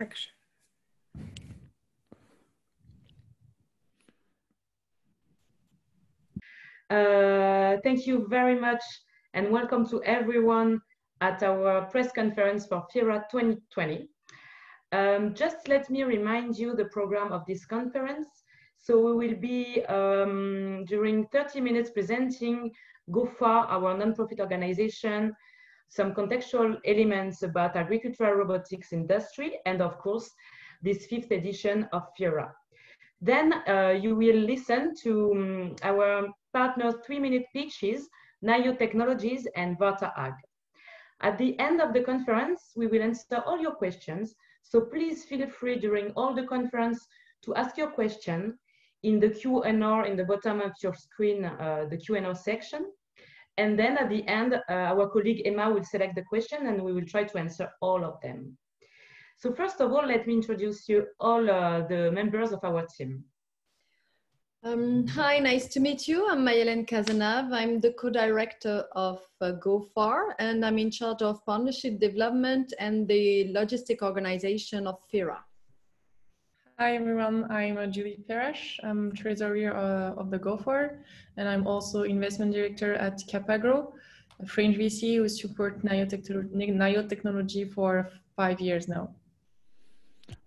Action. Uh, thank you very much and welcome to everyone at our press conference for FIRA 2020. Um, just let me remind you the program of this conference. So we will be um, during 30 minutes presenting GoFar, our nonprofit organization, some contextual elements about agricultural robotics industry, and of course, this fifth edition of FIRA. Then uh, you will listen to um, our partners' three-minute pitches, Naïo Technologies and Varta Ag. At the end of the conference, we will answer all your questions, so please feel free during all the conference to ask your question in the Q&A in the bottom of your screen, uh, the Q&A section. And then at the end, uh, our colleague Emma will select the question and we will try to answer all of them. So first of all, let me introduce you all uh, the members of our team. Um, hi, nice to meet you. I'm Mayelen Kazanav. I'm the co-director of uh, GoFar, and I'm in charge of partnership development and the logistic organization of FIRA. Hi everyone, I'm uh, Julie Peresh. I'm treasurer uh, of the GoFar, and I'm also investment director at Capagro, a French VC who support Naïo technology for five years now.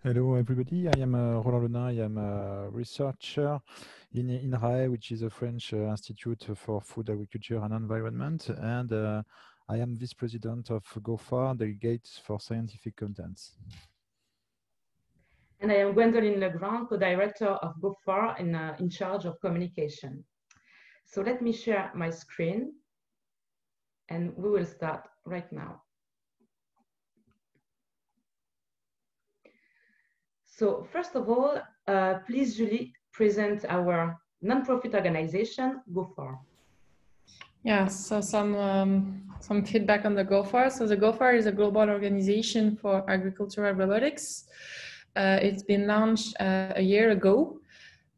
Hello everybody, I am uh, Roland Lenain, I am a researcher in INRAE, which is a French uh, Institute for Food, Agriculture and Environment. And uh, I am vice president of GoFar, Delegate for Scientific Contents. And I am Gwendoline Legrand, co-director of GoFar and uh, in charge of communication. So let me share my screen and we will start right now. So first of all, uh, please, Julie, present our nonprofit organization, GoFar. Yeah, so some um, some feedback on the GoFar. So the GoFar is a global organization for agricultural robotics. Uh, it's been launched uh, a year ago.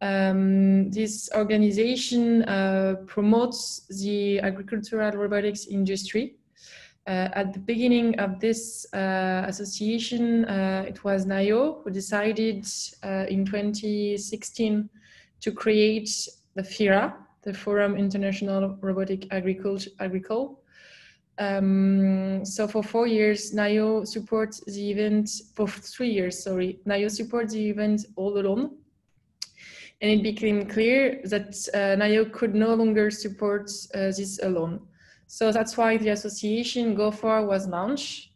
Um, this organization uh, promotes the agricultural robotics industry. Uh, at the beginning of this uh, association, uh, it was Naïo who decided in 2016 to create the FIRA, the Forum International Robotic Agriculture. Agricole. Um, so for four years, Naïo supports the event, for three years, sorry, Naïo supports the event all alone. And it became clear that uh, Naïo could no longer support uh, this alone. So that's why the association GoFar was launched.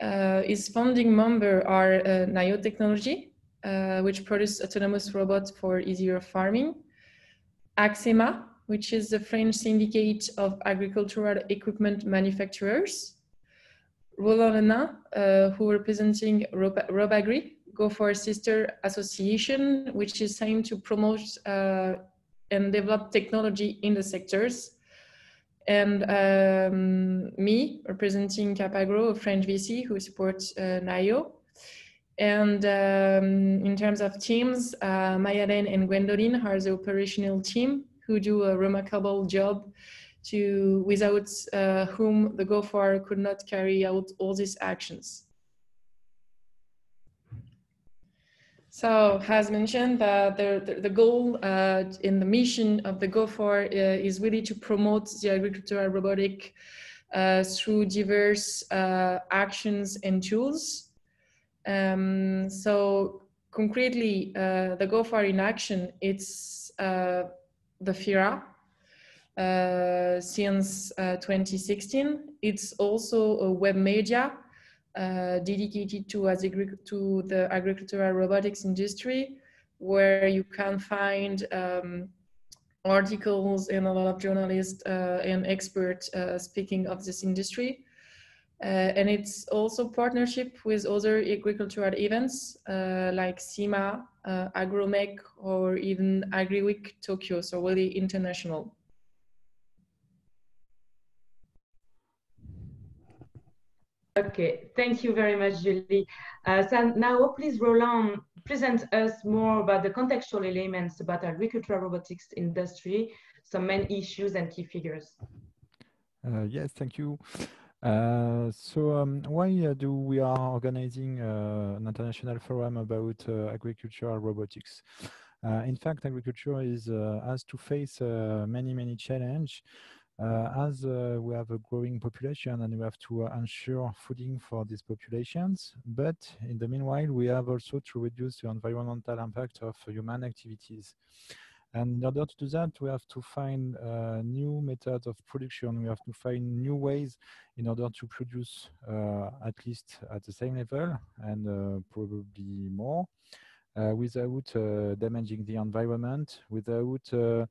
Uh, its founding member are uh, Naïo Technology, uh, which produces autonomous robots for easier farming. Axema, which is the French syndicate of agricultural equipment manufacturers. Roland Lenain, uh, who representing Rob Robagri, GoFar Sister Association, which is aimed to promote uh, and develop technology in the sectors and um, me representing Capagro, a French VC who supports uh, Naïo. And um, in terms of teams, uh, Mayalen and Gwendoline are the operational team who do a remarkable job to without uh, whom the GoFar could not carry out all these actions. So, as mentioned, uh, the, the, the, goal uh, in the mission of the GoFar uh, is really to promote the agricultural robotic uh, through diverse uh, actions and tools. Um, so, concretely, uh, the GoFar in action, it's the FIRA, since 2016. It's also a web media uh, dedicated to, to the agricultural robotics industry, where you can find um, articles and a lot of journalists uh, and experts uh, speaking of this industry. Uh, and it's also partnership with other agricultural events uh, like SIMA, uh, Agromek, or even AgriWeek Tokyo, so really international. Okay, thank you very much, Julie. Uh, so now please, Roland, present us more about the contextual elements about agricultural robotics industry, some main issues and key figures. Uh, yes, thank you. Uh, so um, why uh, do we are organizing uh, an international forum about uh, agricultural robotics? Uh, in fact, agriculture is has to face many many challenge as we have a growing population and we have to ensure fooding for these populations. But in the meanwhile, we have also to reduce the environmental impact of human activities. And in order to do that, we have to find uh, new methods of production. We have to find new ways in order to produce uh, at least at the same level and uh, probably more uh, without uh, damaging the environment, without uh,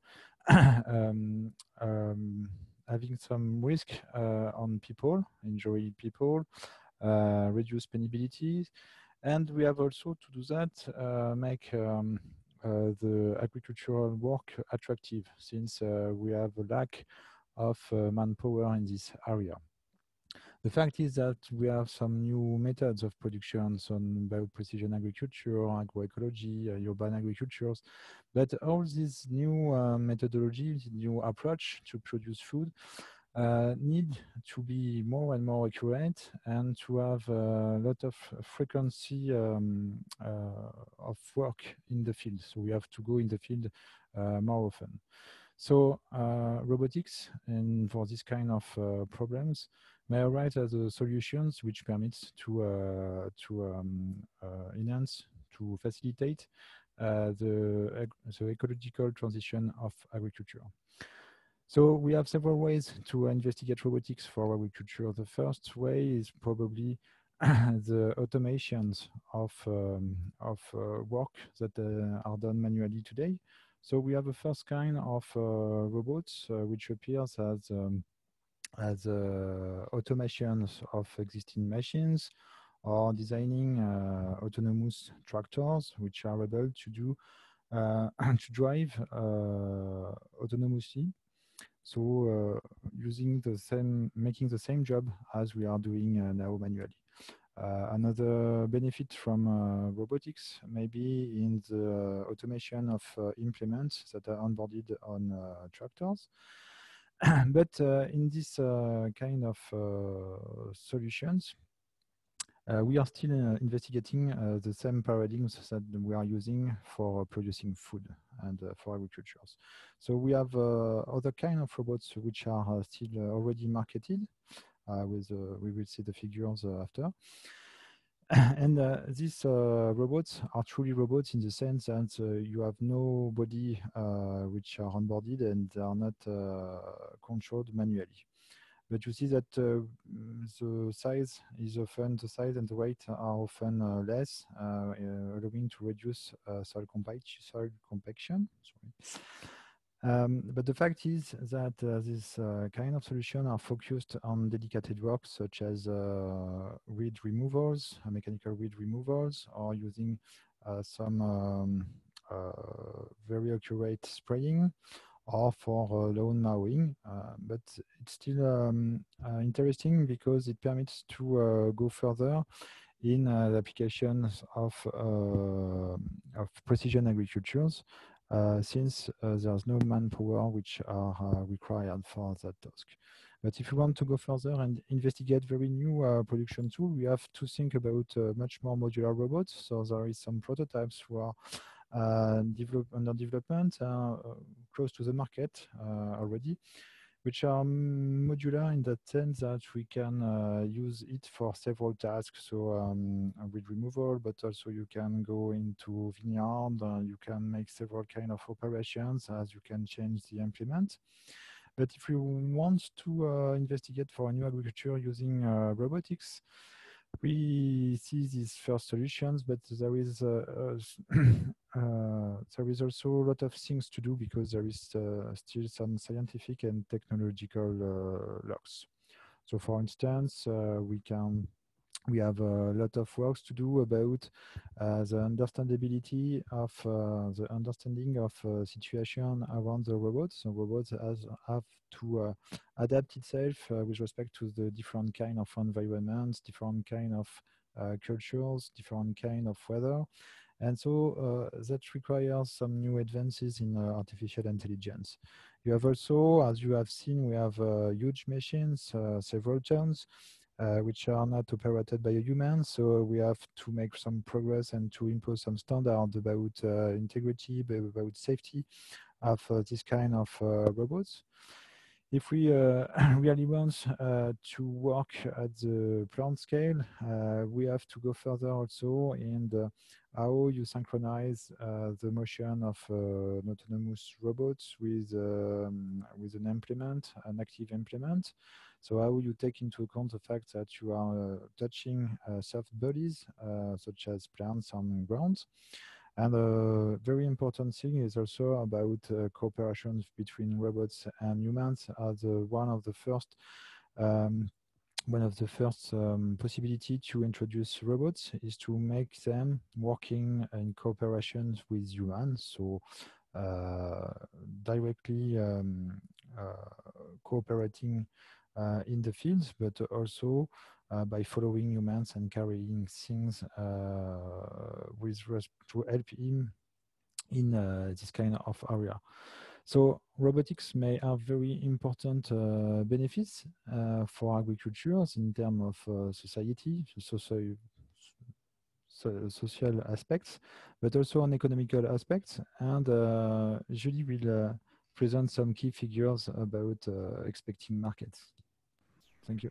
um, um, having some risk on people, injury people, reduce penabilities. And we have also to do that, make um, the agricultural work attractive since uh, we have a lack of uh, manpower in this area. The fact is that we have some new methods of production, some bio-precision agriculture, agroecology, uh, urban agricultures, but all these new uh, methodologies, new approach to produce food uh, need to be more and more accurate and to have a lot of frequency um, uh, of work in the field. So we have to go in the field uh, more often. So uh, robotics and for this kind of uh, problems may arise as a solutions which permits to uh, to um, enhance to facilitate the, the ecological transition of agriculture. So we have several ways to investigate robotics for agriculture. The first way is probably the automations of, um, of uh, work that uh, are done manually today. So we have a first kind of uh, robots uh, which appears as um, as uh, automations of existing machines or designing uh, autonomous tractors which are able to do to drive autonomously so uh, using the same, making the same job as we are doing uh, now manually. Uh, another benefit from uh, robotics may be in the automation of uh, implements that are onboarded on uh, tractors. but in this kind of solutions, uh, we are still uh, investigating uh, the same paradigms that we are using for producing food and for agriculture. So we have other kind of robots which are still already marketed. with we will see the figures after. and uh, these uh, robots are truly robots in the sense that uh, you have no body which are onboarded and are not controlled manually. But you see that uh, the size is often, the size and the weight are often uh, less, uh, allowing to reduce soil, soil compaction. Sorry. Um, but the fact is that uh, this uh, kind of solution are focused on dedicated work such as uh, weed removals, mechanical weed removals, or using some um, very accurate spraying or for uh, lawn mowing. Uh, but it's still um, uh, interesting because it permits to go further in the applications of, of precision agricultures uh, since uh, there's no manpower which are uh, required for that task. But if you want to go further and investigate very new production tools, we have to think about much more modular robots. So there is some prototypes who are develop, under development, uh, close to the market uh, already, which are modular in the sense that we can use it for several tasks. So um, removal, but also you can go into vineyard, you can make several kind of operations as you can change the implement. But if you want to uh, investigate for a new agriculture using uh, robotics, we see these first solutions, but there is uh, uh, there is also a lot of things to do because there is uh, still some scientific and technological uh, locks. So, for instance, uh, we can we have a lot of works to do about uh, the understandability of uh, the understanding of uh, situation around the robots. So robots has, have to uh, adapt itself uh, with respect to the different kind of environments, different kind of uh, cultures, different kind of weather. And so that requires some new advances in artificial intelligence. You have also, as you have seen, we have huge machines, several tons, which are not operated by a human. So we have to make some progress and to impose some standards about uh, integrity, about safety of this kind of robots if we uh, really want uh, to work at the plant scale, uh, we have to go further also in the, how you synchronize the motion of an autonomous robot with, um, with an implement, an active implement. So how you take into account the fact that you are touching soft bodies, such as plants on ground. And a very important thing is also about uh, cooperation between robots and humans as uh, one of the first um, one of the first um, possibility to introduce robots is to make them working in cooperation with humans. So uh, directly um, uh, cooperating uh, in the fields, but also uh, by following humans and carrying things uh, with respect to help him in uh, this kind of area. So robotics may have very important uh, benefits uh, for agriculture in terms of uh, society, social, so social aspects, but also on economical aspects. And Julie will present some key figures about expecting markets. Thank you.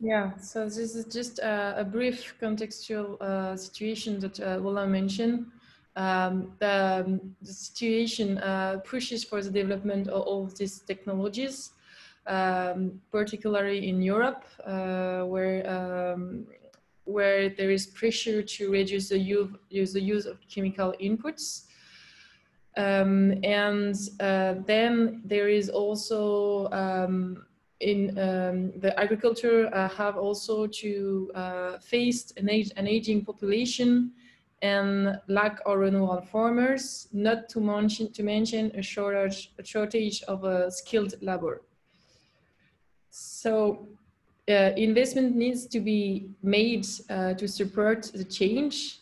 Yeah, so this is just a, a brief contextual uh, situation that uh, Lola mentioned. Um, the, um, the, situation uh, pushes for the development of all these technologies, um, particularly in Europe, uh, where um, where there is pressure to reduce the use, use the use of chemical inputs. Um, and uh, then there is also um, in um, the agriculture uh, have also to uh, face an, age, an aging population and lack of renewal farmers, not to mention, to mention a shortage, a shortage of uh, skilled labor. So uh, investment needs to be made uh, to support the change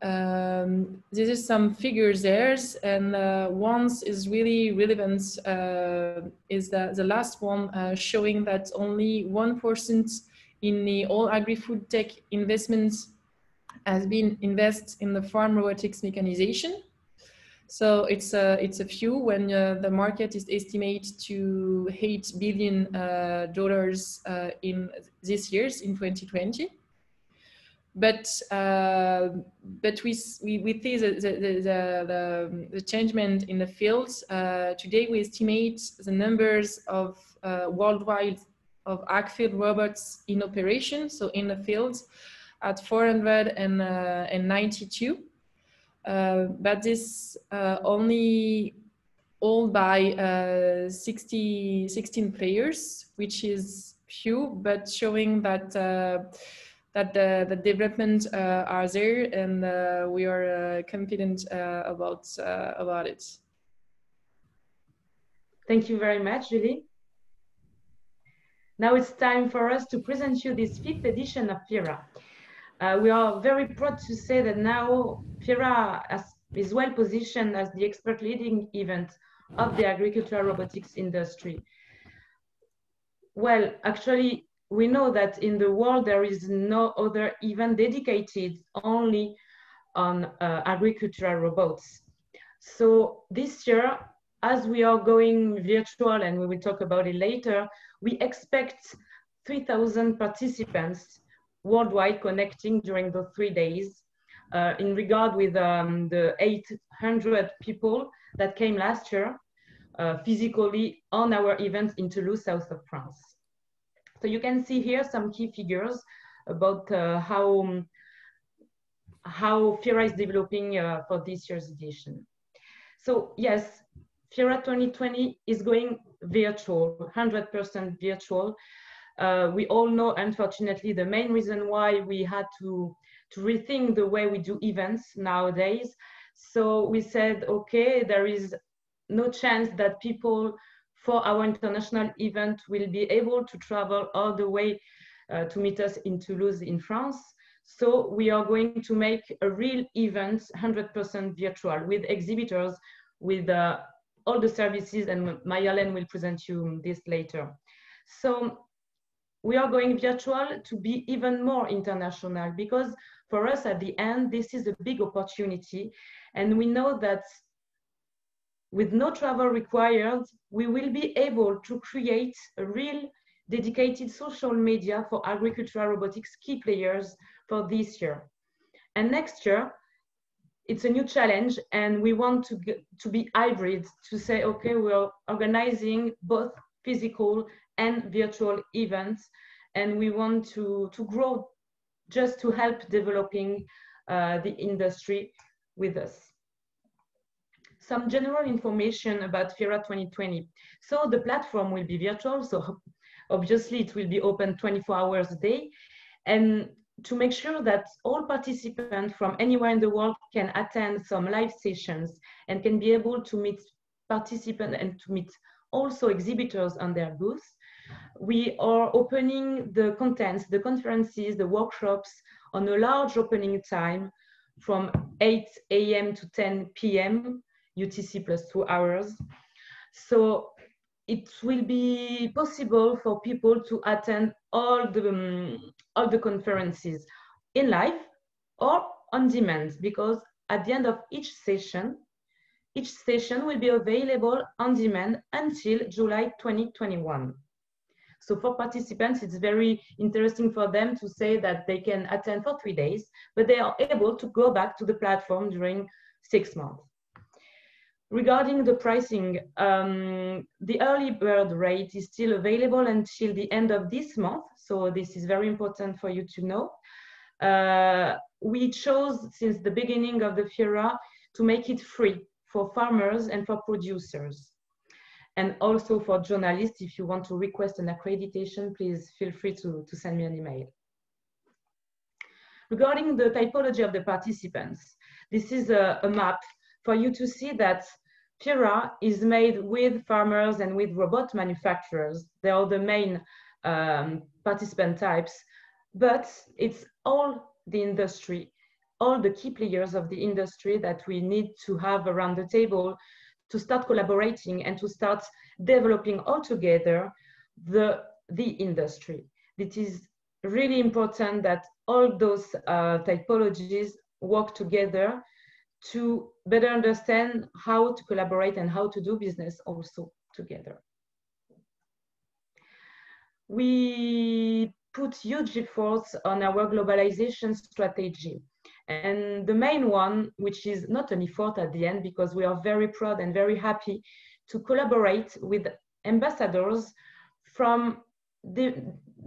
um, this is some figures there, and uh, once is really relevant uh, is the, the last one uh, showing that only 1% in the all agri-food tech investments has been invested in the farm robotics mechanization. So it's a, it's a few when uh, the market is estimated to 8 billion uh, dollars uh, in this years in 2020 but uh, but we, we, we see the, the, the, the, the changement in the field. Uh, today we estimate the numbers of uh, worldwide of field robots in operation, so in the field, at 492. Uh, but this uh, only all by uh, 60, 16 players, which is few, but showing that that the, the development uh, are there and uh, we are uh, confident about, about it. Thank you very much, Julie. Now it's time for us to present you this fifth edition of FIRA. Uh, we are very proud to say that now FIRA has, is well positioned as the expert leading event of the agricultural robotics industry. Well, actually, we know that in the world there is no other event dedicated only on uh, agricultural robots. So this year, as we are going virtual and we will talk about it later, we expect 3,000 participants worldwide connecting during the three days uh, in regard with um, the 800 people that came last year uh, physically on our event in Toulouse, south of France. So you can see here some key figures about uh, how, how FIRA is developing uh, for this year's edition. So yes, FIRA 2020 is going virtual, 100% virtual. Uh, we all know, unfortunately, the main reason why we had to, to rethink the way we do events nowadays. So we said, okay, there is no chance that people for our international event will be able to travel all the way uh, to meet us in Toulouse in France. So we are going to make a real event 100% virtual with exhibitors, with uh, all the services, and Mayalen will present you this later. So we are going virtual to be even more international because for us at the end, this is a big opportunity. And we know that with no travel required, we will be able to create a real dedicated social media for agricultural robotics key players for this year. And next year, it's a new challenge and we want to, get, to be hybrid, to say, okay, we're organizing both physical and virtual events and we want to, to grow just to help developing uh, the industry with us. Some general information about FIRA 2020. So the platform will be virtual, so obviously it will be open 24 hours a day. And to make sure that all participants from anywhere in the world can attend some live sessions and can be able to meet participants and to meet also exhibitors on their booths. We are opening the contents, the conferences, the workshops on a large opening time from 8 a.m. to 10 p.m. UTC plus two hours. So it will be possible for people to attend all the, um, all the conferences in live or on demand because at the end of each session, each session will be available on demand until July 2021. So for participants, it's very interesting for them to say that they can attend for three days, but they are able to go back to the platform during six months. Regarding the pricing, um, the early bird rate is still available until the end of this month. So this is very important for you to know. Uh, we chose since the beginning of the FIRA to make it free for farmers and for producers. And also for journalists, if you want to request an accreditation, please feel free to, to send me an email. Regarding the typology of the participants, this is a, a map for you to see that FIRA is made with farmers and with robot manufacturers. They are the main um, participant types, but it's all the industry, all the key players of the industry that we need to have around the table to start collaborating and to start developing all together the, the industry. It is really important that all those uh, typologies work together to better understand how to collaborate and how to do business also together. We put huge efforts on our globalization strategy. And the main one, which is not an effort at the end, because we are very proud and very happy to collaborate with ambassadors from the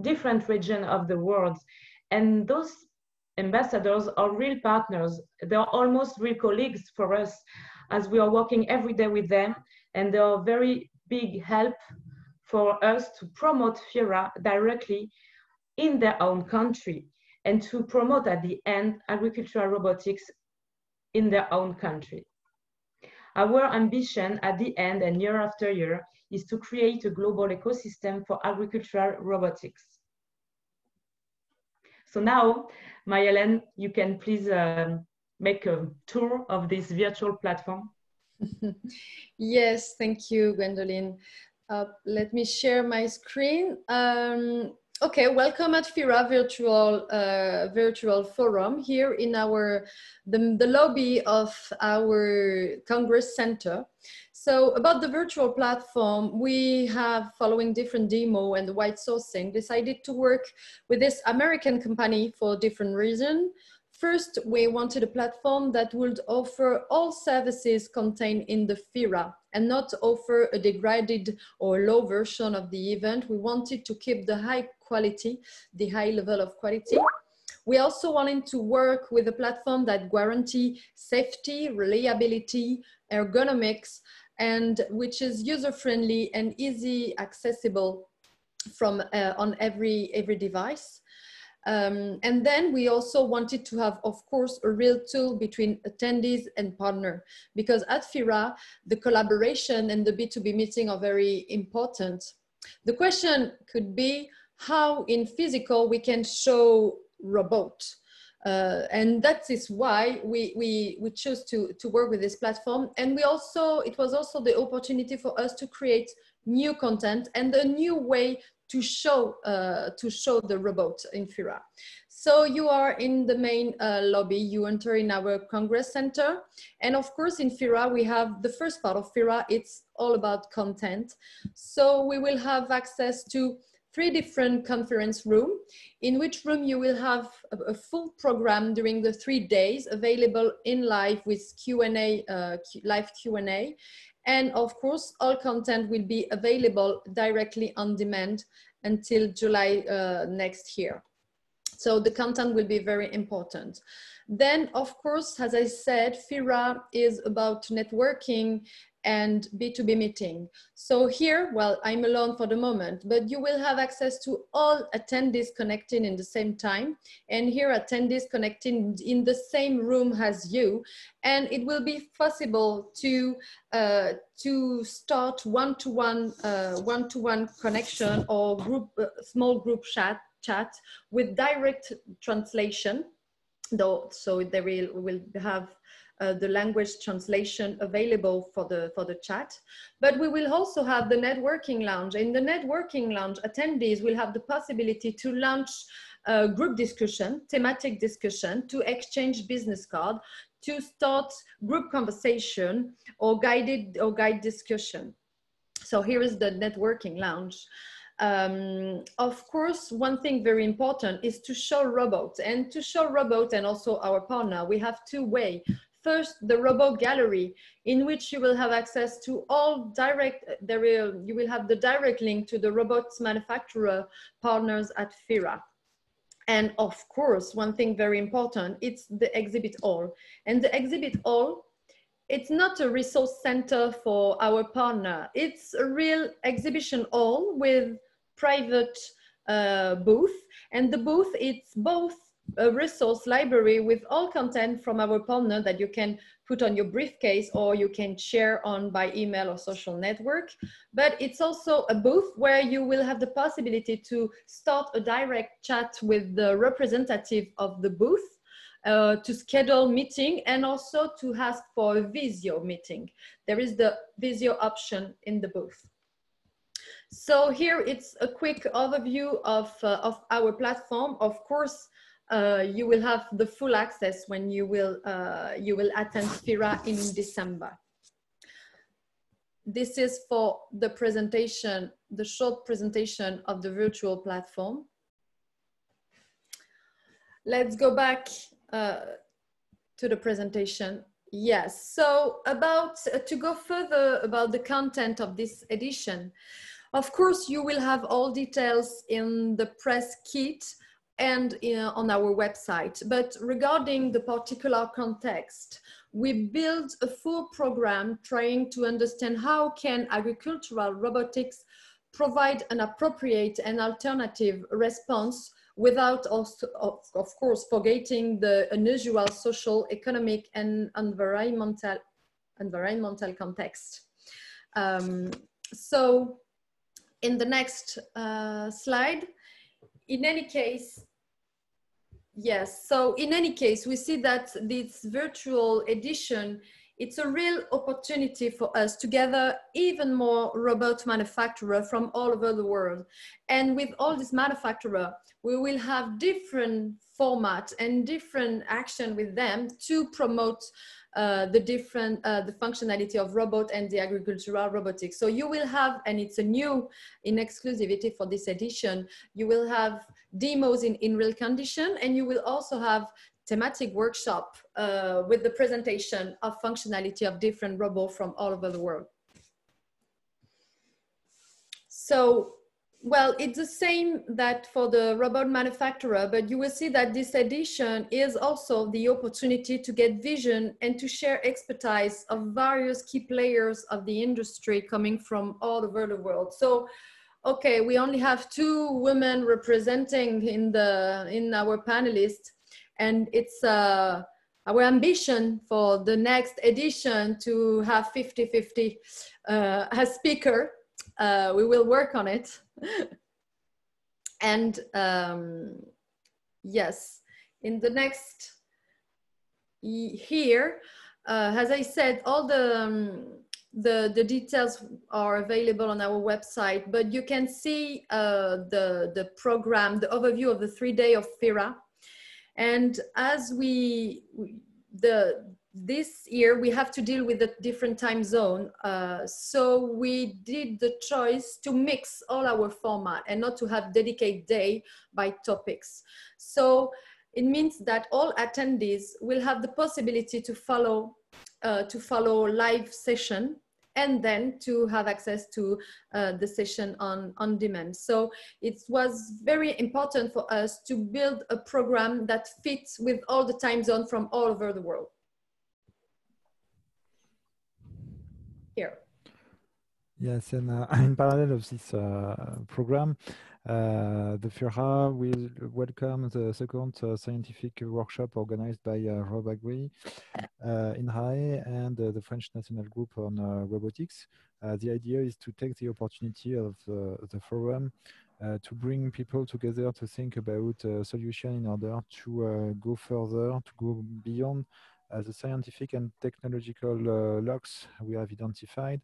different regions of the world. And those ambassadors are real partners. They are almost real colleagues for us as we are working every day with them. And they are very big help for us to promote FIRA directly in their own country and to promote at the end agricultural robotics in their own country. Our ambition at the end and year after year is to create a global ecosystem for agricultural robotics. So now Mayelen, you can please um, make a tour of this virtual platform. yes, thank you, Gwendoline. Uh, let me share my screen. Um, okay, welcome at FIRA virtual uh, virtual forum here in our the, the lobby of our Congress Center. So about the virtual platform, we have, following different demo and the white sourcing, decided to work with this American company for different reasons. First, we wanted a platform that would offer all services contained in the FIRA and not offer a degraded or low version of the event. We wanted to keep the high quality, the high level of quality. We also wanted to work with a platform that guarantee safety, reliability, ergonomics, and which is user-friendly and easy accessible from uh, on every every device. Um, and then we also wanted to have, of course, a real tool between attendees and partner, because at FIRA, the collaboration and the B2B meeting are very important. The question could be how in physical we can show robot Uh, and that is why we, we, we chose to, to work with this platform. And we also, it was also the opportunity for us to create new content and a new way to show, uh, to show the robot in FIRA. So you are in the main uh, lobby, you enter in our Congress Center. And of course in FIRA, we have the first part of FIRA, it's all about content. So we will have access to three different conference room in which room you will have a, full program during the three days available in live with Q&A, uh, live Q&A. And of course, all content will be available directly on demand until July uh, next year. So the content will be very important. Then, of course, as I said, FIRA is about networking and B2B meeting. So here, well, I'm alone for the moment, but you will have access to all attendees connecting in the same time. And here attendees connecting in the same room as you. And it will be possible to, uh, to start one-to-one uh, one-to-one connection or group, uh, small group chat, chat with direct translation though so they will will have uh, the language translation available for the, for the chat. But we will also have the networking lounge. In the networking lounge, attendees will have the possibility to launch a group discussion, thematic discussion, to exchange business card, to start group conversation or guided or guide discussion. So here is the networking lounge. Um, of course, one thing very important is to show robots and to show robots and also our partner, we have two ways First, the robot gallery, in which you will have access to all direct, there will, you will have the direct link to the robots manufacturer partners at FIRA. And of course, one thing very important, it's the exhibit hall. And the exhibit hall, it's not a resource center for our partner. It's a real exhibition hall with private uh, booth. And the booth, it's both a resource library with all content from our partner that you can put on your briefcase or you can share on by email or social network. But it's also a booth where you will have the possibility to start a direct chat with the representative of the booth uh, to schedule meeting and also to ask for a Visio meeting. There is the Visio option in the booth. So here it's a quick overview of, uh, of our platform. Of course, uh, you will have the full access when you will, uh, you will attend FIRA in December. This is for the presentation, the short presentation of the virtual platform. Let's go back uh, to the presentation. Yes, so about, uh, to go further about the content of this edition, of course, you will have all details in the press kit and uh, on our website. But regarding the particular context, we built a full program trying to understand how can agricultural robotics provide an appropriate and alternative response without also, of, of course, forgetting the unusual social, economic, and environmental, environmental context. Um, so in the next uh, slide, in any case, Yes, so in any case, we see that this virtual edition, it's a real opportunity for us to gather even more robot manufacturer from all over the world. And with all this manufacturer, we will have different formats and different action with them to promote uh, the different uh, the functionality of robot and the agricultural robotics. So you will have, and it's a new in exclusivity for this edition, you will have demos in, in real condition, and you will also have thematic workshop uh, with the presentation of functionality of different robots from all over the world. So well, it's the same that for the robot manufacturer, but you will see that this edition is also the opportunity to get vision and to share expertise of various key players of the industry coming from all over the world. So, okay, we only have two women representing in the in our panelists, and it's uh, our ambition for the next edition to have 50-50 uh, as speaker. Uh, we will work on it. and um, yes, in the next here, uh, as I said, all the, um, the, the details are available on our website, but you can see uh, the, the program, the overview of the three day of FIRA. And as we, the, this year we have to deal with a different time zone. Uh, so we did the choice to mix all our format and not to have dedicated day by topics. So it means that all attendees will have the possibility to follow uh, to follow live session and then to have access to uh, the session on, on demand. So it was very important for us to build a program that fits with all the time zone from all over the world. Here. Yes, and uh, in parallel of this uh, program, the FIRA will welcome the second uh, scientific workshop organized by uh, Rob in INRAE, and the French National Group on Robotics. the idea is to take the opportunity of the forum uh, to bring people together to think about a solution in order to uh, go further, to go beyond uh, the scientific and technological locks we have identified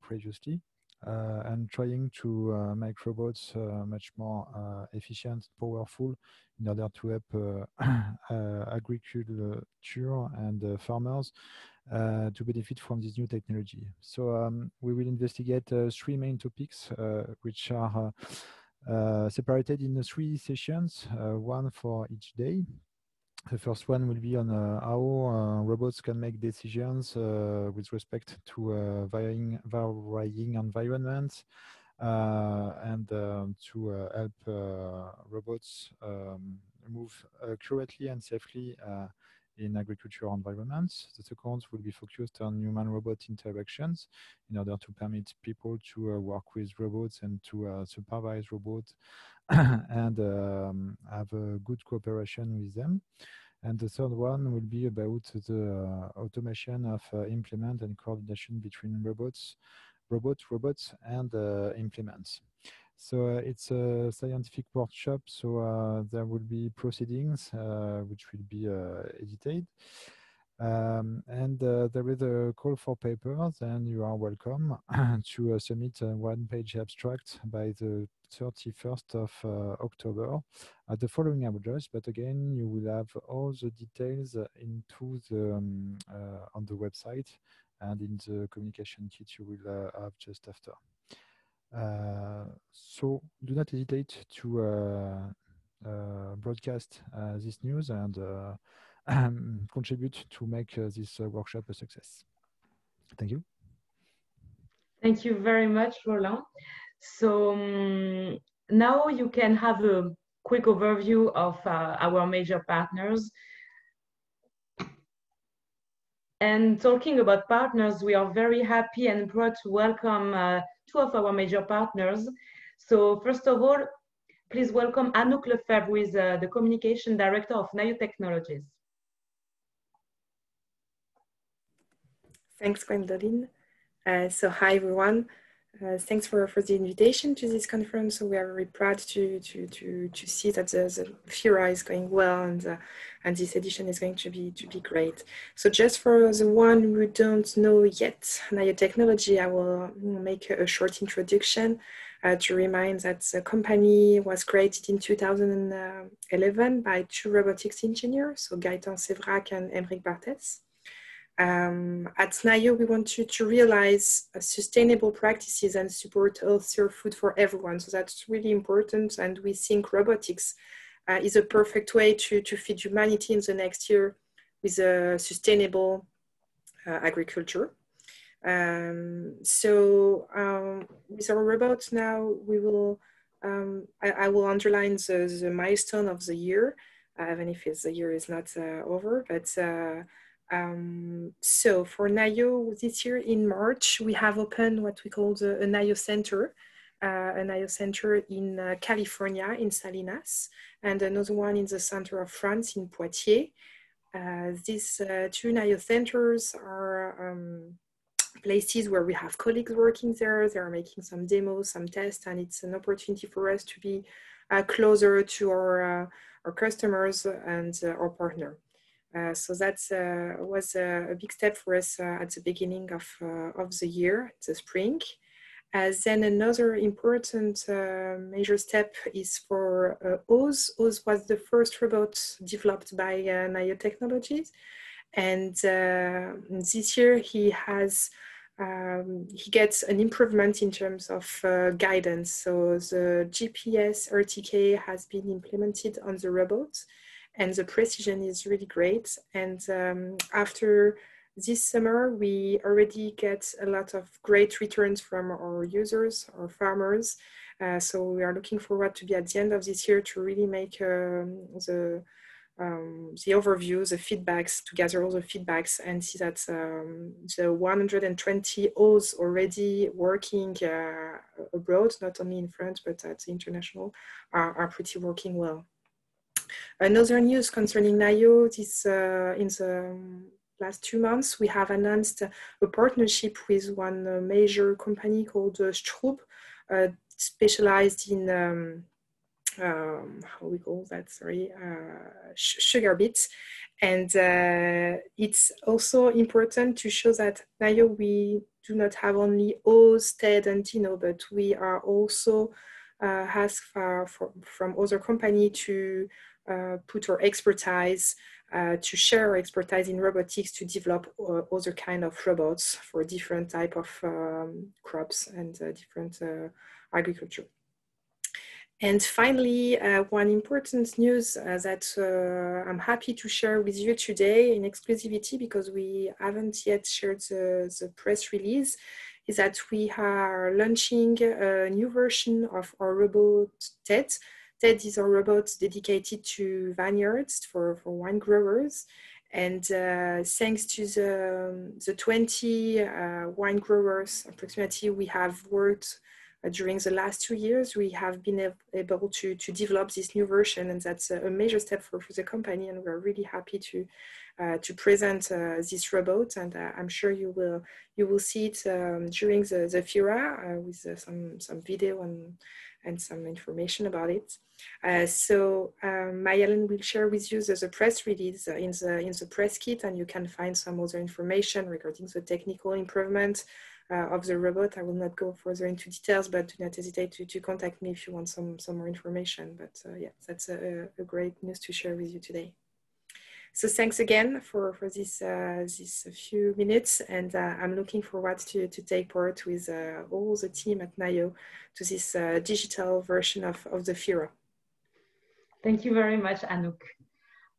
previously. Uh, and trying to uh, make robots uh, much more uh, efficient, powerful, in order to help uh, uh, agriculture and farmers to benefit from this new technology. So um, we will investigate three main topics, which are separated in three sessions, one for each day. The first one will be on uh, how uh, robots can make decisions uh, with respect to varying, varying environments and um, to help robots um, move accurately and safely in agricultural environments. The second will be focused on human-robot interactions in order to permit people to uh, work with robots and to uh, supervise robots and um, have a good cooperation with them. And the third one will be about the uh, automation of uh, implement and coordination between robots, robots, robots, and uh, implements. So uh, it's a scientific workshop, so uh, there will be proceedings uh, which will be edited. Um, and uh, there is a call for papers, and you are welcome to uh, submit a one-page abstract by the 31st of uh, October at the following address. But again, you will have all the details into the um, on the website and in the communication kit you will have just after. Uh, so do not hesitate to uh, broadcast this news and contribute to make uh, this uh, workshop a success. Thank you. Thank you very much, Roland. So um, now you can have a quick overview of uh, our major partners. And talking about partners, we are very happy and proud to welcome uh, two of our major partners. So first of all, please welcome Anouk Lefebvre, who is uh, the Communication Director of Naïo Technologies. Thanks, Gwendoline. Uh, so hi, everyone. Uh, thanks for, for the invitation to this conference. So we are very proud to, to, to, to see that the, the FIRA is going well and, uh, and this edition is going to be, to be great. So just for the one who don't know yet Naïo Technology, I will make a, short introduction uh, to remind that the company was created in 2011 by two robotics engineers, so Gaëtan Séverac and Emeric Barthès. Um, at Naïo, we want to, to realize uh, sustainable practices and support healthier food for everyone. So that's really important. And we think robotics uh, is a perfect way to, to feed humanity in the next year with a sustainable uh, agriculture. Um, so um, with our robots now, we will, um, I, I, will underline the, the milestone of the year, even if the year is not uh, over, but uh, um, so for Naïo this year in March, we have opened what we call the, a Naïo Center, uh, a Naïo Center in uh, California, in Salinas, and another one in the center of France, in Poitiers. Uh, these uh, two Naïo centers are um, places where we have colleagues working there. They're making some demos, some tests, and it's an opportunity for us to be uh, closer to our uh, our customers and our partner. So that was a, big step for us at the beginning of, of the year, the spring. Uh, then another important uh, major step is for uh, Oz. Oz was the first robot developed by uh, Naïo Technologies. And uh, this year he has, um, he gets an improvement in terms of uh, guidance. So the GPS RTK has been implemented on the robot and the precision is really great. And um, after this summer, we already get a lot of great returns from our users, our farmers. Uh, so we are looking forward to be at the end of this year to really make um, the um, the overview, the feedbacks, to gather all the feedbacks and see that um, the 120 Oz already working uh, abroad, not only in France, but at the international, are, are pretty working well. Another news concerning Naïo this uh, in the last two months, we have announced a partnership with one uh, major company called uh, Strube, uh, specialized in um, um, how we call that? Sorry, uh, sugar beets, and uh, it's also important to show that now we do not have only Oz, TED, and Dino, but we are also uh, asked for, for, from other company to put our expertise uh, to share our expertise in robotics to develop uh, other kind of robots for different type of um, crops and uh, different uh, agriculture. And finally, uh, one important news that I'm happy to share with you today in exclusivity because we haven't yet shared the, the press release is that we are launching a new version of our robot TED TED is a robot dedicated to vineyards for, for wine growers. And uh, thanks to the, the 20 uh, wine growers, approximately, we have worked uh, during the last two years, we have been able to, to develop this new version. And that's a, major step for, for the company. And we're really happy to, to present uh, this robot. And uh, I'm sure you will, you will see it um, during the, the FIRA with some, some video and, and some information about it. Uh, so um, Mayalen will share with you the, the press release in the in the press kit, and you can find some other information regarding the technical improvement uh, of the robot. I will not go further into details, but do not hesitate to, to contact me if you want some some more information. But uh, yeah, that's a, a great news to share with you today. So thanks again for, for this, uh, this few minutes and uh, I'm looking forward to, to take part with uh, all the team at Naïo to this uh, digital version of, of the FIRA. Thank you very much, Anouk.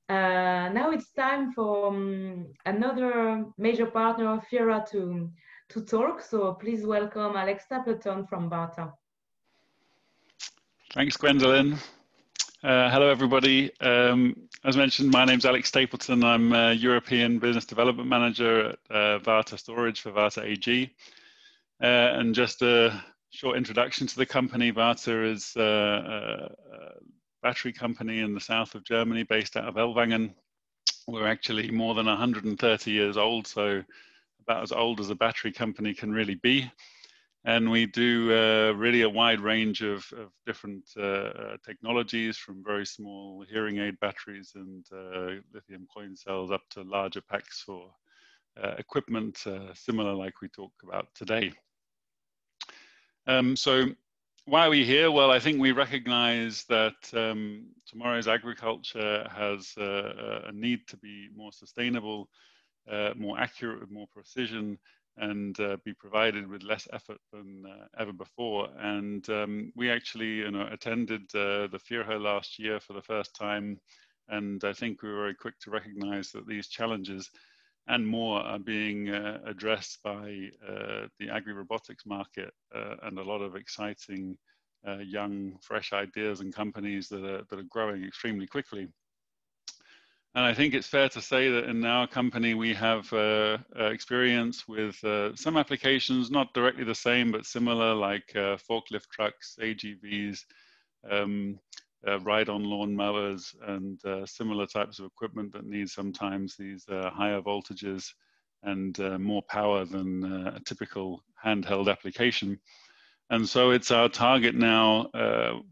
Uh, now it's time for um, another major partner of FIRA to, to talk. So please welcome Alex Stapleton from Varta. Thanks, Gwendolyn. Uh, hello, everybody. Um, as mentioned, my name is Alex Stapleton. I'm a European Business Development Manager at uh, Varta Storage for Varta AG. Uh, and just a short introduction to the company. Varta is uh, a, battery company in the south of Germany based out of Ellwangen. We're actually more than 130 years old, so about as old as a battery company can really be and we do uh, really a wide range of, of different uh, uh, technologies from very small hearing aid batteries and uh, lithium coin cells up to larger packs for uh, equipment uh, similar like we talk about today. Um, so why are we here? Well, I think we recognize that um, tomorrow's agriculture has a need to be more sustainable, more accurate, with more precision, and uh, be provided with less effort than uh, ever before. And um, we actually you know, attended uh, the FIRA last year for the first time. And I think we were very quick to recognize that these challenges and more are being uh, addressed by uh, the agri-robotics market uh, and a lot of exciting young, fresh ideas and companies that are, that are growing extremely quickly. And I think it's fair to say that in our company, we have uh, uh, experience with uh, some applications, not directly the same, but similar, like uh, forklift trucks, AGVs, um, uh, ride-on lawn mowers, and uh, similar types of equipment that need sometimes these higher voltages and more power than a typical handheld application. And so it's our target now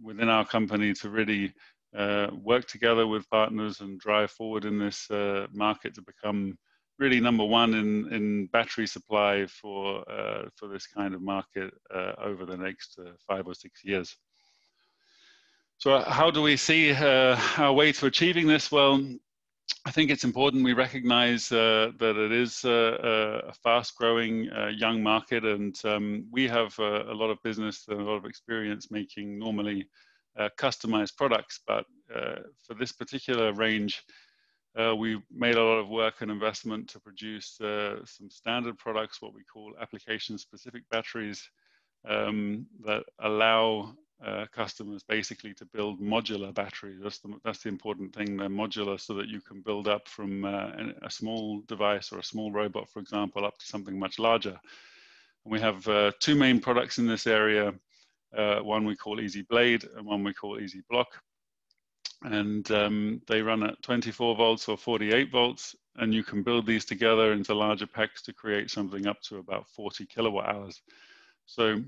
within our company to really uh, work together with partners and drive forward in this uh, market to become really number one in, in battery supply for, uh, for this kind of market uh, over the next uh, five or six years. So how do we see our way to achieving this? Well, I think it's important we recognize uh, that it is a, fast growing uh, young market and um, we have a, lot of business and a lot of experience making normally uh, customized products. But uh, for this particular range, uh, we made a lot of work and investment to produce uh, some standard products, what we call application specific batteries um, that allow uh, customers basically to build modular batteries. That's the, that's the important thing. They're modular so that you can build up from uh, a small device or a small robot, for example, up to something much larger. And we have two main products in this area. Uh, one we call Easy Blade and one we call Easy Block. And um, they run at 24 volts or 48 volts. And you can build these together into larger packs to create something up to about 40 kilowatt hours. So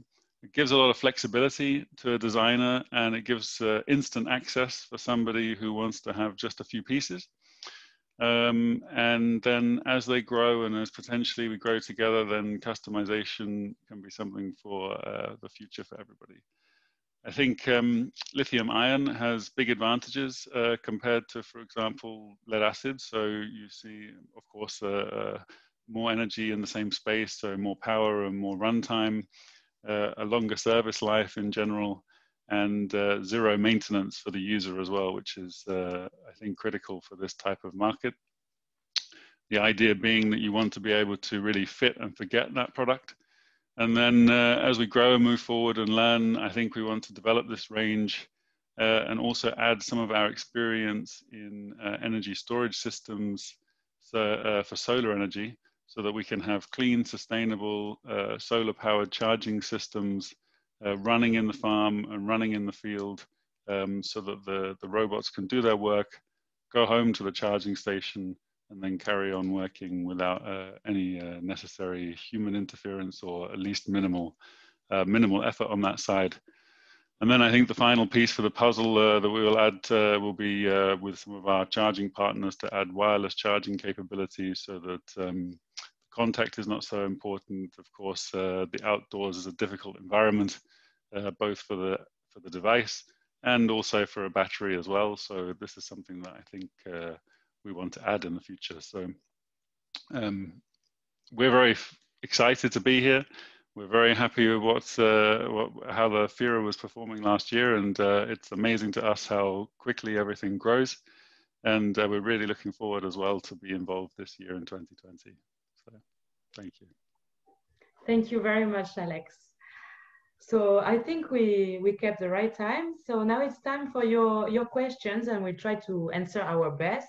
it gives a lot of flexibility to a designer and it gives uh, instant access for somebody who wants to have just a few pieces. Um, and then as they grow and as potentially we grow together, then customization can be something for uh, the future for everybody. I think um, lithium ion has big advantages uh, compared to, for example, lead acid. So you see, of course, uh, uh, more energy in the same space, so more power and more runtime uh, a longer service life in general, and uh, zero maintenance for the user as well, which is, uh, I think, critical for this type of market. The idea being that you want to be able to really fit and forget that product. And then uh, as we grow and move forward and learn, I think we want to develop this range uh, and also add some of our experience in uh, energy storage systems so, for solar energy so that we can have clean, sustainable, uh, solar powered charging systems uh, running in the farm and running in the field um, so that the, the robots can do their work, go home to the charging station, and then carry on working without uh, any uh, necessary human interference or at least minimal, uh, minimal effort on that side. And then I think the final piece for the puzzle uh, that we will add uh, will be uh, with some of our charging partners to add wireless charging capabilities so that um, contact is not so important. Of course, uh, the outdoors is a difficult environment, uh, both for the, for the device and also for a battery as well. So this is something that I think uh, we want to add in the future. So um, we're very excited to be here we're very happy with what's, uh, what, how the FIRA was performing last year, and uh, it's amazing to us how quickly everything grows. And uh, we're really looking forward as well to be involved this year in 2020. So thank you. Thank you very much, Alex. So I think we, we kept the right time. So now it's time for your, your questions and we try to answer our best.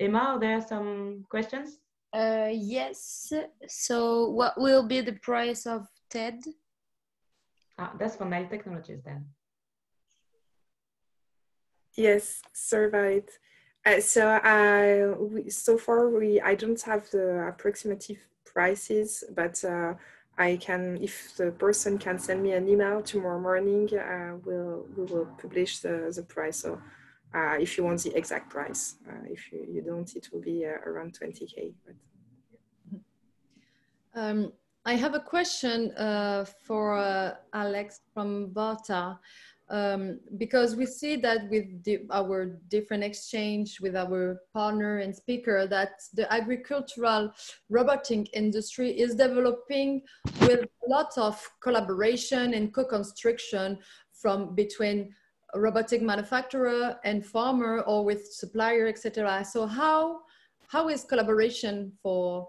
Emma, are there some questions? Uh, yes. So, what will be the price of TED? Ah, that's for Naïo Technologies then. Yes, Séverac. Uh, so, uh, we, so far we I don't have the approximative prices, but uh, I can if the person can send me an email tomorrow morning, uh, we'll we will publish the the price. So uh, if you want the exact price. Uh, if you, you don't, it will be uh, around 20K. But... Um, I have a question uh, for Alex from Varta. Um, because we see that with the, our different exchange with our partner and speaker that the agricultural robotic industry is developing with lots of collaboration and co-construction from between robotic manufacturer and farmer or with supplier, etc. So how how is collaboration for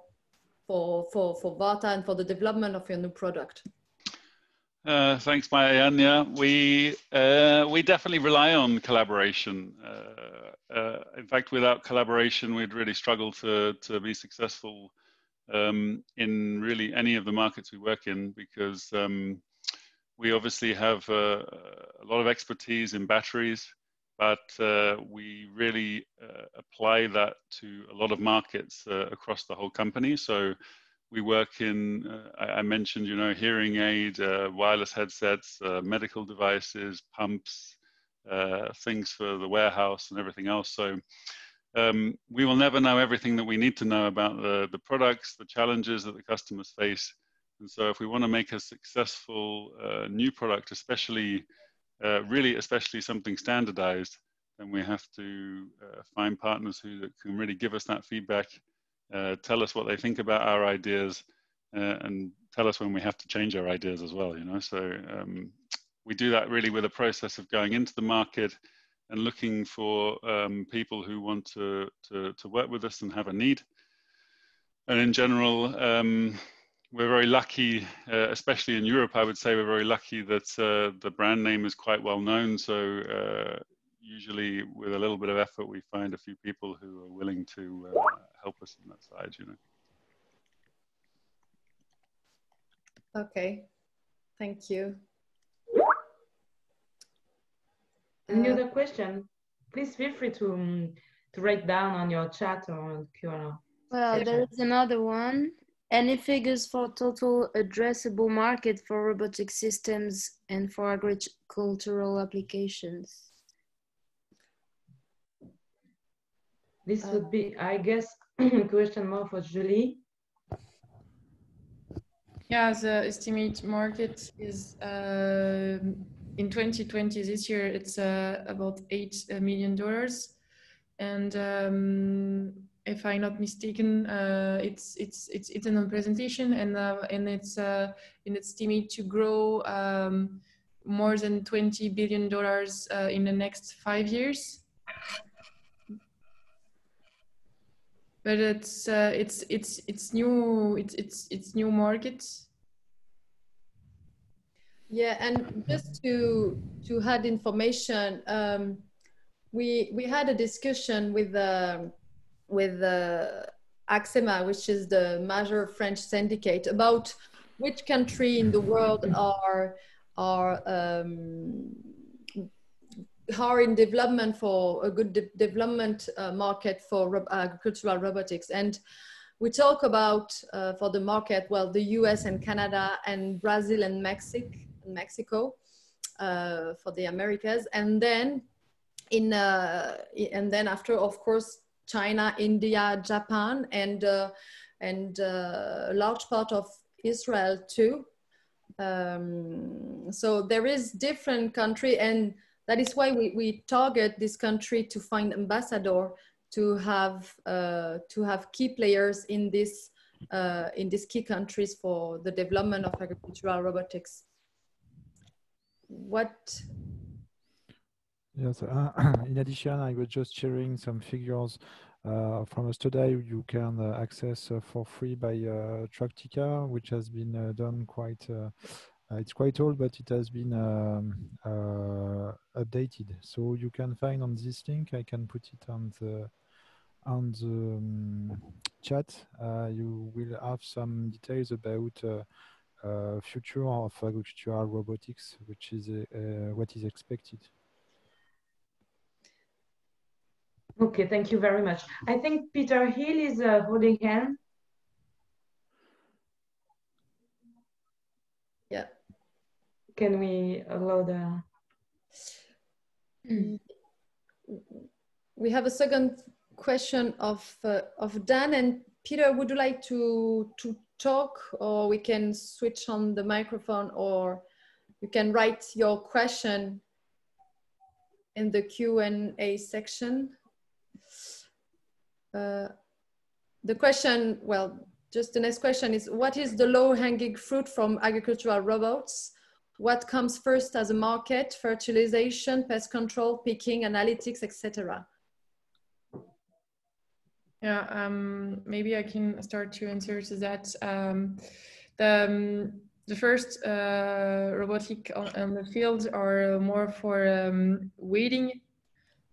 for for for Varta and for the development of your new product? Uh, thanks. Yeah, we uh, we definitely rely on collaboration. Uh, uh in fact, without collaboration, we'd really struggle to to be successful um, in really any of the markets we work in because um, we obviously have uh, a lot of expertise in batteries, but we really apply that to a lot of markets across the whole company. So we work in, uh, I, I, mentioned, you know, hearing aid, uh, wireless headsets, medical devices, pumps, uh, things for the warehouse and everything else. So um, we will never know everything that we need to know about the, the products, the challenges that the customers face. And so if we want to make a successful uh, new product, especially, uh, really, especially something standardized, then we have to uh, find partners who can really give us that feedback, uh, tell us what they think about our ideas, uh, and tell us when we have to change our ideas as well, you know. So um, we do that really with a process of going into the market and looking for um, people who want to, to, to, work with us and have a need. And in general, um, we're very lucky, uh, especially in Europe, I would say we're very lucky that uh, the brand name is quite well known. So uh, usually with a little bit of effort, we find a few people who are willing to uh, help us on that side, you know. Okay, thank you. Any uh, other question? Please feel free to um, to write down on your chat or on Q&A. Well, there is another one. Any figures for total addressable market for robotic systems and for agricultural applications? This would be, I guess, a question more for Julie. Yeah, the estimate market is uh, in 2020 this year it's uh, about eight uh, million dollars, and um, if I'm not mistaken, uh, it's it's it's it's in a presentation and uh, and it's uh, in its estimate to grow um, more than 20 billion dollars uh, in the next five years. But it's uh, it's it's it's new it's it's it's new markets yeah and just to to add information um, we we had a discussion with uh, with uh, AXEMA, which is the major French syndicate, about which country in the world are are um, are in development for a good de development uh, market for ro agricultural robotics. And we talk about uh, for the market, well, the US and Canada and Brazil and Mexico, Mexico uh, for the Americas. And then in, uh, and then after, of course, China, India, Japan, and, uh, and uh, a large part of Israel too. Um, so there is different country and that is why we, we target this country to find ambassador to have uh, to have key players in this uh, in these key countries for the development of agricultural robotics. What? Yes. Uh, in addition, I was just sharing some figures uh, from a study you can uh, access uh, for free by uh, Tractica, which has been done quite uh, it's quite old, but it has been um, uh, updated. So you can find on this link. I can put it on the on the um, chat. Uh, you will have some details about uh, future of agricultural robotics, which is uh, what is expected. Okay, thank you very much. I think Peter Hill is uh, holding hand. Yeah can we allow the mm. we have a second question of uh, of Dan and Peter would you like to to talk or we can switch on the microphone or you can write your question in the Q&A section uh, the question well just the next question is what is the low hanging fruit from agricultural robots what comes first as a market, fertilization, pest control, picking, analytics, etc. Yeah, um, maybe I can start to answer to that. Um, the, um, the first uh, robotic on, on, the field are more for um, weeding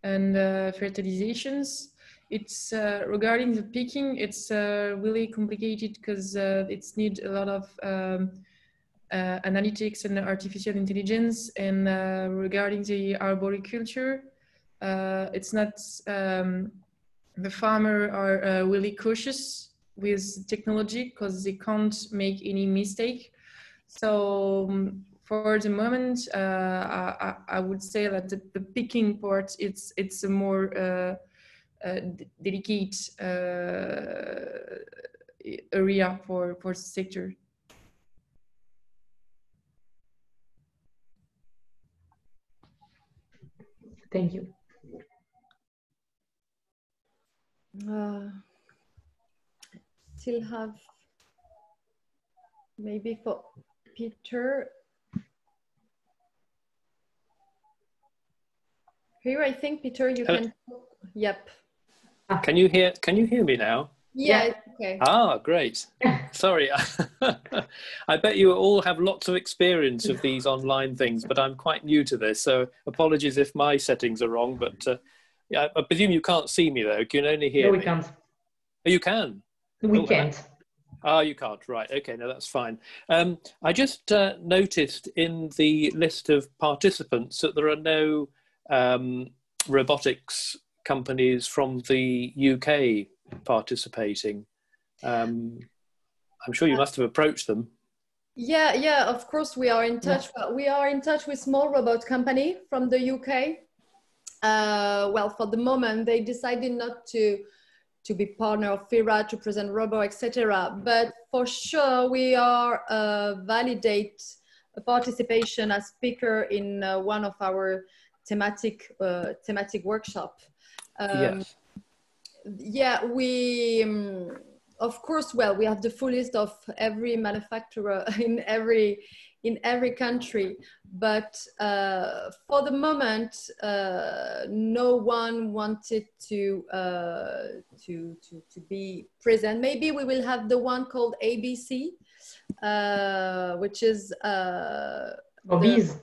and uh, fertilizations. It's uh, regarding the picking, it's uh, really complicated because uh, it's need a lot of um, analytics and artificial intelligence. And uh, regarding the arboriculture, uh, it's not um, the farmer are really cautious with technology because they can't make any mistake. So um, for the moment, uh, I, I, would say that the, the picking part it's it's a more uh, uh, delicate uh, area for for the sector. Thank you. Uh, still have maybe for Peter. Here, I think, Peter, you Hello. can. Yep. Can you hear? Can you hear me now? Yeah. yeah. Okay. Ah, great. Sorry, I bet you all have lots of experience of these online things, but I'm quite new to this, so apologies if my settings are wrong. But uh, yeah, I presume you can't see me though. You can only hear no, me. we can't. Oh, you can. We oh, can't. Ah, oh, you can't. Right. Okay. No, that's fine. Um, I just uh, noticed in the list of participants that there are no um, robotics companies from the UK participating. Um, I'm sure you must have approached them. Yeah, yeah. Of course, we are in touch. Yeah. We are in touch with small robot company from the UK. Uh, well, for the moment, they decided not to to be partner of FIRA to present Robo, etc. But for sure, we are uh, validate participation as speaker in uh, one of our thematic uh, thematic workshop. Um, yes. Yeah, we. Um, of course, well, we have the full list of every manufacturer in every in every country. But uh, for the moment, uh, no one wanted to, uh, to, to, to be present. Maybe we will have the one called ABC, uh, which is... Uh, for bees,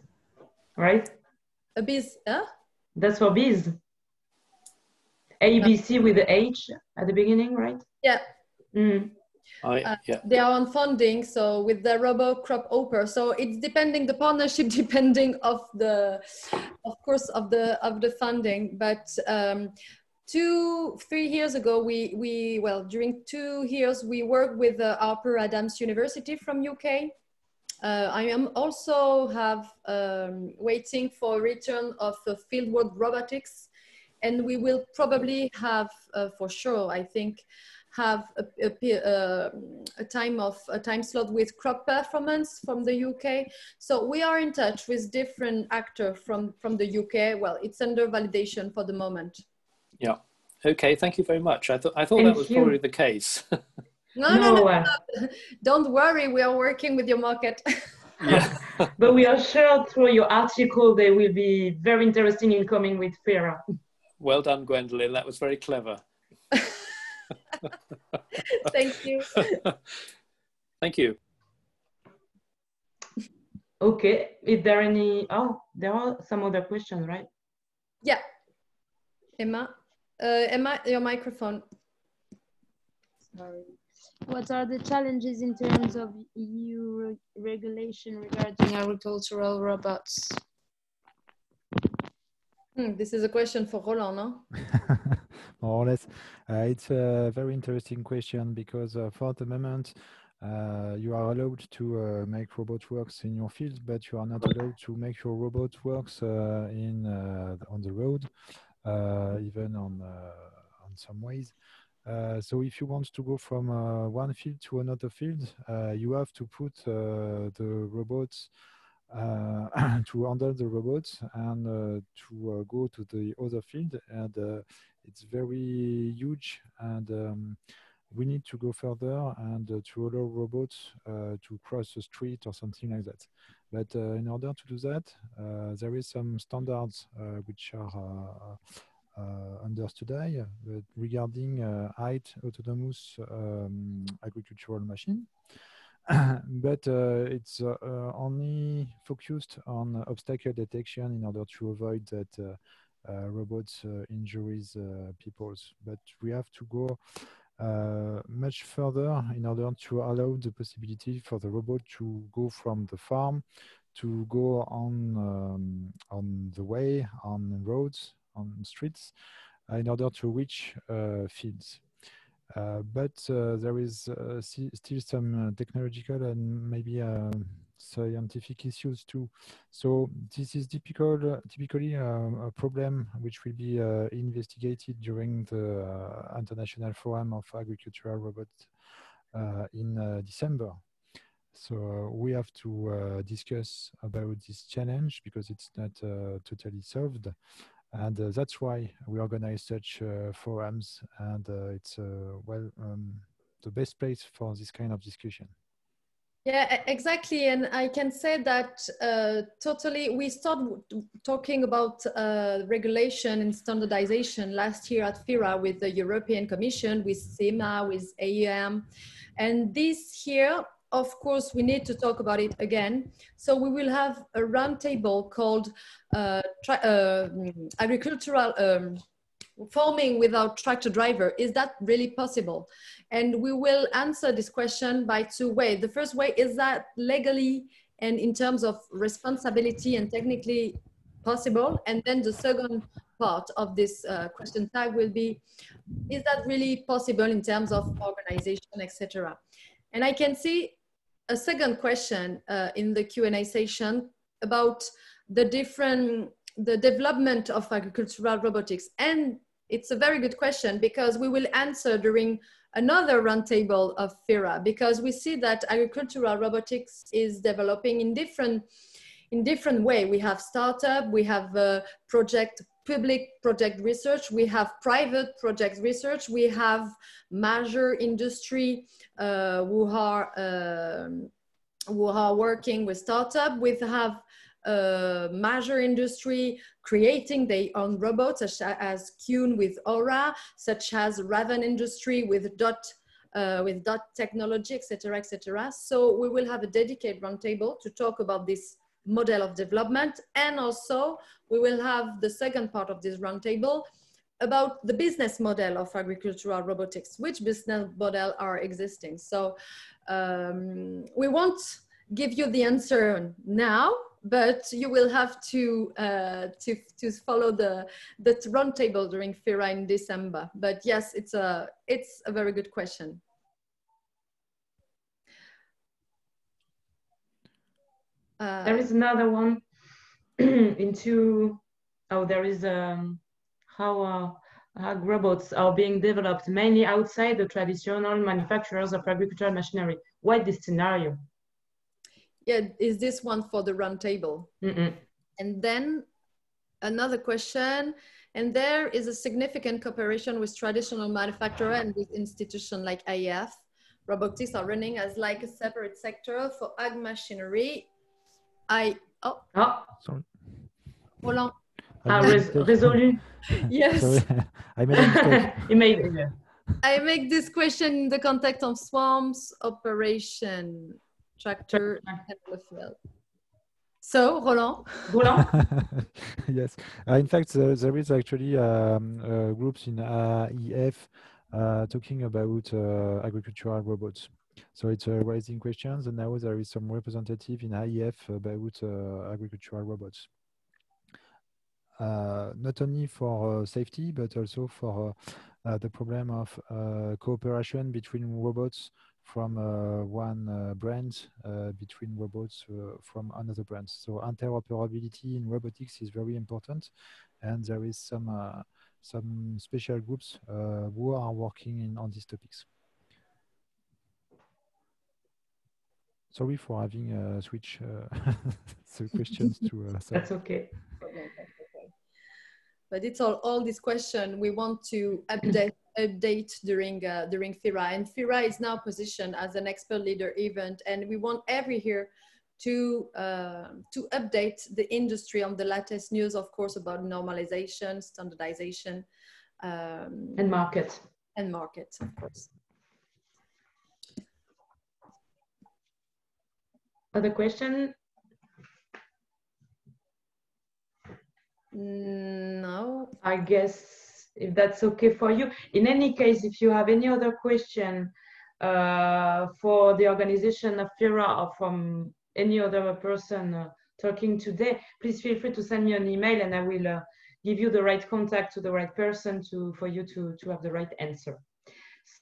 right? A bees, huh? That's for bees. ABC with the H at the beginning, right? Yeah. Mm. I, uh, yeah. they are on funding so with the robo crop oper so it's depending the partnership depending of the of course of the of the funding but um, two three years ago we we well during two years we worked with the harper adams university from uk uh, i am also have um, waiting for return of uh, fieldwork robotics and we will probably have uh, for sure i think have a, a, a, a, time of a time slot with crop performance from the UK. So we are in touch with different actors from from the UK. Well, it's under validation for the moment. Yeah. Okay. Thank you very much. I thought I thought Thank that was you. probably the case. no, no, no, no, Don't worry. We are working with your market. yeah. but we are sure through your article they will be very interesting in coming with FIRA. Well done, Gwendolyn. That was very clever. Thank you. Thank you. Okay. Is there any? Oh, there are some other questions, right? Yeah. Emma, uh, Emma, your microphone. Sorry. What are the challenges in terms of EU re regulation regarding agricultural robots? Hmm, this is a question for Roland, no? More or less. Uh, it's a very interesting question because uh, for the moment, uh, you are allowed to uh, make robot works in your field, but you are not allowed to make your robot works uh, in uh, on the road, even on on some ways. so if you want to go from one field to another field, you have to put the robots to handle the robots and uh, to uh, go to the other field. And it's very huge and um, we need to go further and uh, to allow robots uh, to cross the street or something like that. But uh, in order to do that, there is some standards which are understood today regarding height autonomous um, agricultural machine. but uh, it's uh, uh, only focused on obstacle detection in order to avoid that robots injuries peoples. But we have to go uh, much further in order to allow the possibility for the robot to go from the farm to go on um, on the way, on roads, on streets, uh, in order to reach uh, fields. Uh, but uh, there is uh, still some technological and maybe scientific issues too. So this is typical, typically uh, a problem which will be uh, investigated during the uh, International Forum of Agricultural Robots uh, in uh, December. So we have to discuss about this challenge because it's not totally solved. And that's why we organize such forums and it's, well, um, the best place for this kind of discussion. Yeah, exactly. And I can say that uh, totally, we started talking about uh, regulation and standardization last year at FIRA with the European Commission, with CEMA, with AEM. And this year, of course, we need to talk about it again. So we will have a roundtable called uh, uh Agricultural um, farming without tractor driver. Is that really possible? And we will answer this question by two ways. The first way is that legally and in terms of responsibility and technically possible? And then the second part of this uh, question tag will be is that really possible in terms of organization etc and i can see a second question uh, in the q&a session about the different the development of agricultural robotics and it's a very good question because we will answer during another roundtable of FIRA because we see that agricultural robotics is developing in different in different way. We have startup, we have uh, project public project research, we have private project research, we have major industry uh, who are uh, who are working with startup. We have uh, major industry creating their own robots, such as Kuhn with Aura, such as Raven Industry with Dot uh, with dot technology, etc., etc. So we will have a dedicated roundtable to talk about this model of development, and also we will have the second part of this roundtable about the business model of agricultural robotics. Which business model are existing? So um, we won't give you the answer now but you will have to uh, to to follow the the roundtable during FIRA in December. But yes, it's a it's a very good question. Uh, there is another one into oh there is um how uh, ag robots are being developed mainly outside the traditional manufacturers of agricultural machinery. Why this scenario? yeah, is this one for the roundtable? And then another question, and there is a significant cooperation with traditional manufacturer and with institution like AEF. Robotics are running as like a separate sector for ag machinery. I, oh, oh. sorry. Roland. Ah, res résolu. yes. I made a mistake. you made it. Yeah. I make this question in the context of swarms operation tractor and the field. So, Roland? Roland? yes. Uh, in fact, uh, there is actually um, uh, groups in AEF uh, talking about uh, agricultural robots. So it's uh, raising questions, and now there is some representative in AEF about uh, agricultural robots. Uh, not only for uh, safety, but also for the problem of cooperation between robots from uh, one uh, brand uh, between robots from another brand. So interoperability in robotics is very important, and there is some some special groups who are working in, on these topics. Sorry for having uh, switch uh, the questions to. Uh, That's okay. But it's all all these questions we want to update update during uh, during FIRA. And FIRA is now positioned as an expert leader event, and we want every year to uh, to update the industry on the latest news, of course, about normalization, standardization, um, and market and markets, of course. Other question? No. I guess if that's okay for you. In any case, if you have any other question uh, for the organization of FIRA or from any other person uh, talking today, please feel free to send me an email and I will uh, give you the right contact to the right person to for you to, to have the right answer.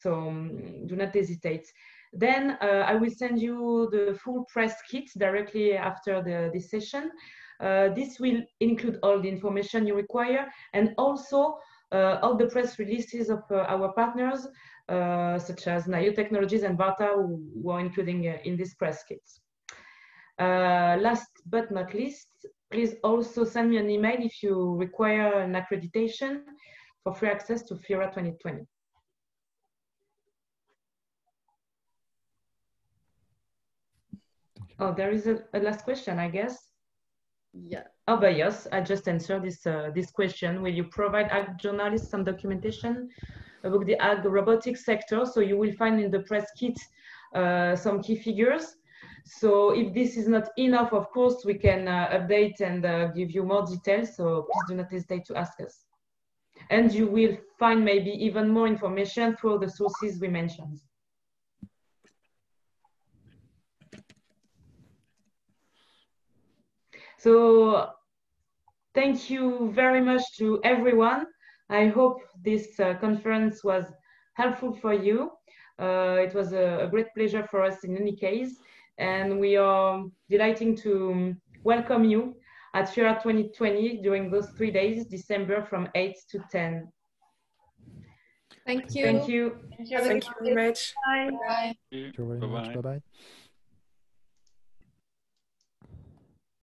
So um, do not hesitate. Then uh, I will send you the full press kit directly after the, this session. Uh, this will include all the information you require and also uh, all the press releases of our partners, such as Naïo Technologies and Varta, who, who are including in this press kit. last but not least, please also send me an email if you require an accreditation for free access to FIRA 2020. Oh, there is a, a, last question, I guess. Yeah. Oh, but yes, I just answered this uh, this question. Will you provide ag journalists some documentation about the ag robotics sector? So you will find in the press kit uh, some key figures. So if this is not enough, of course, we can uh, update and uh, give you more details. So please do not hesitate to ask us. And you will find maybe even more information through the sources we mentioned. So thank you very much to everyone. I hope this uh, conference was helpful for you. Uh, it was a, a, great pleasure for us in any case. And we are delighting to welcome you at FIRA 2020 during those three days, December from 8 to 10. Thank you. Thank you. Thank you, Thank you very much. Bye. Thank you very much. Bye-bye.